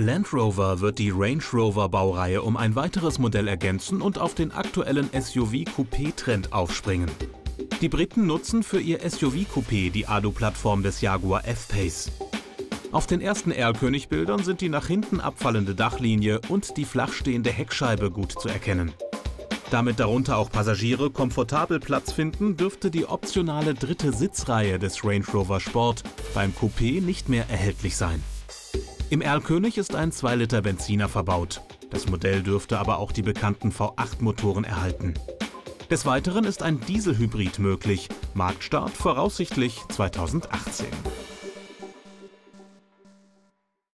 Land Rover wird die Range Rover Baureihe um ein weiteres Modell ergänzen und auf den aktuellen SUV-Coupé-Trend aufspringen. Die Briten nutzen für ihr SUV-Coupé die ADO-Plattform des Jaguar F-Pace. Auf den ersten Erlkönig-Bildern sind die nach hinten abfallende Dachlinie und die flachstehende Heckscheibe gut zu erkennen. Damit darunter auch Passagiere komfortabel Platz finden, dürfte die optionale dritte Sitzreihe des Range Rover Sport beim Coupé nicht mehr erhältlich sein. Im Erlkönig ist ein 2-Liter Benziner verbaut. Das Modell dürfte aber auch die bekannten V8-Motoren erhalten. Des Weiteren ist ein Dieselhybrid möglich, Marktstart voraussichtlich 2018.